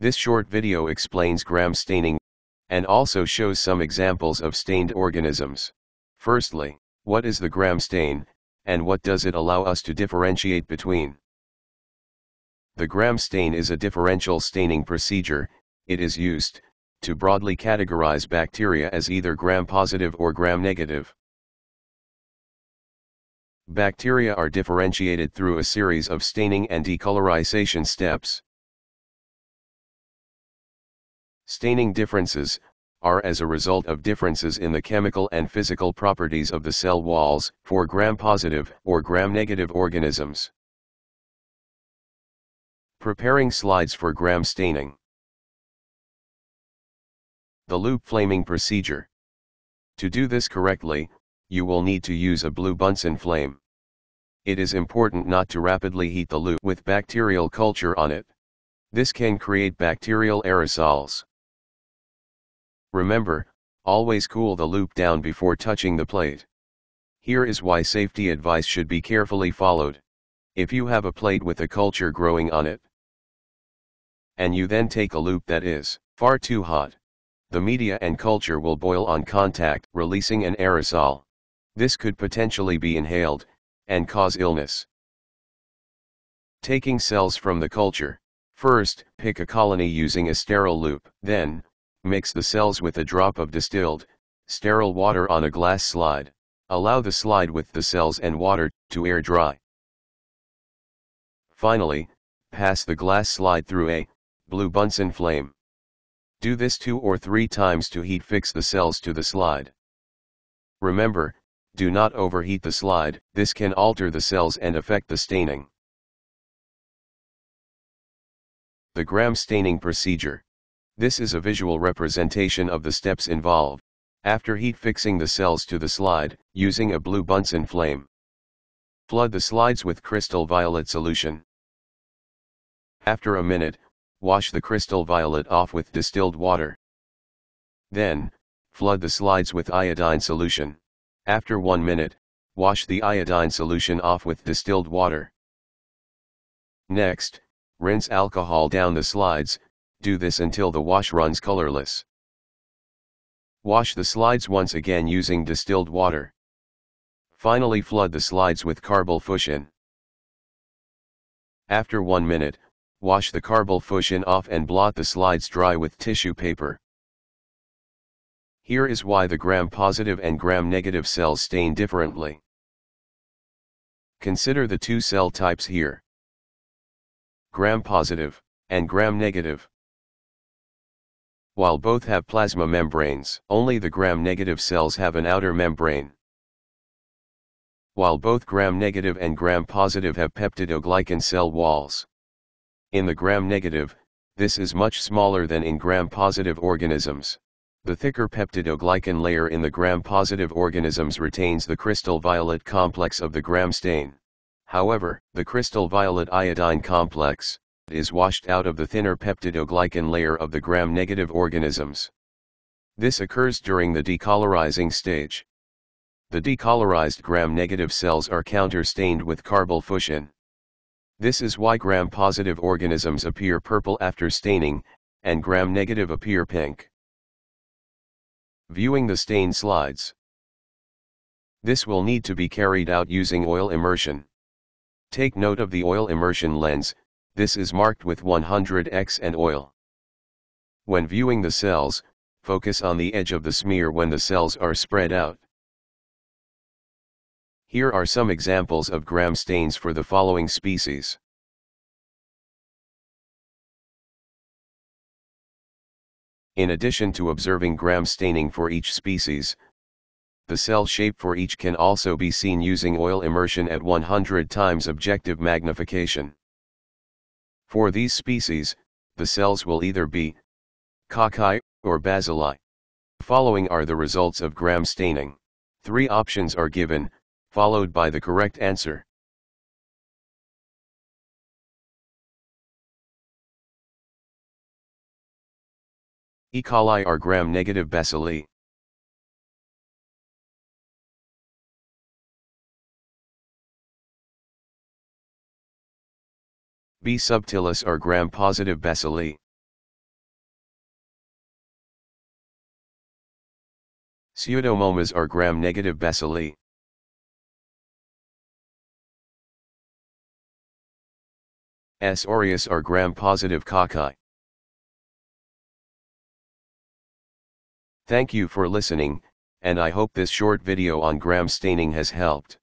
This short video explains gram staining, and also shows some examples of stained organisms. Firstly, what is the gram stain, and what does it allow us to differentiate between? The gram stain is a differential staining procedure, it is used, to broadly categorize bacteria as either gram-positive or gram-negative. Bacteria are differentiated through a series of staining and decolorization steps. Staining differences, are as a result of differences in the chemical and physical properties of the cell walls for gram-positive or gram-negative organisms. Preparing slides for gram staining. The loop flaming procedure. To do this correctly, you will need to use a blue Bunsen flame. It is important not to rapidly heat the loop with bacterial culture on it. This can create bacterial aerosols. Remember, always cool the loop down before touching the plate. Here is why safety advice should be carefully followed. If you have a plate with a culture growing on it, and you then take a loop that is far too hot, the media and culture will boil on contact, releasing an aerosol. This could potentially be inhaled, and cause illness. Taking cells from the culture. First, pick a colony using a sterile loop, then, Mix the cells with a drop of distilled, sterile water on a glass slide. Allow the slide with the cells and water to air dry. Finally, pass the glass slide through a blue Bunsen flame. Do this two or three times to heat fix the cells to the slide. Remember, do not overheat the slide, this can alter the cells and affect the staining. The gram staining procedure. This is a visual representation of the steps involved. After heat fixing the cells to the slide, using a blue Bunsen flame. Flood the slides with crystal violet solution. After a minute, wash the crystal violet off with distilled water. Then, flood the slides with iodine solution. After one minute, wash the iodine solution off with distilled water. Next, rinse alcohol down the slides, do this until the wash runs colorless. Wash the slides once again using distilled water. Finally flood the slides with carbol After one minute, wash the carbol off and blot the slides dry with tissue paper. Here is why the gram-positive and gram-negative cells stain differently. Consider the two cell types here. Gram-positive, and gram-negative. While both have plasma membranes, only the gram-negative cells have an outer membrane. While both gram-negative and gram-positive have peptidoglycan cell walls. In the gram-negative, this is much smaller than in gram-positive organisms. The thicker peptidoglycan layer in the gram-positive organisms retains the crystal violet complex of the gram stain. However, the crystal violet iodine complex, is washed out of the thinner peptidoglycan layer of the gram-negative organisms. This occurs during the decolorizing stage. The decolorized gram-negative cells are counter-stained with carbol This is why gram-positive organisms appear purple after staining, and gram-negative appear pink. Viewing the stain slides. This will need to be carried out using oil immersion. Take note of the oil immersion lens, this is marked with 100x and oil. When viewing the cells, focus on the edge of the smear when the cells are spread out. Here are some examples of gram stains for the following species. In addition to observing gram staining for each species, the cell shape for each can also be seen using oil immersion at 100 times objective magnification. For these species, the cells will either be cocci or bacilli. Following are the results of gram staining. Three options are given, followed by the correct answer. E. coli are gram-negative bacilli. B. subtilis are gram-positive bacilli. Pseudomonas are gram-negative bacilli. S. aureus are gram-positive cocci. Thank you for listening, and I hope this short video on gram staining has helped.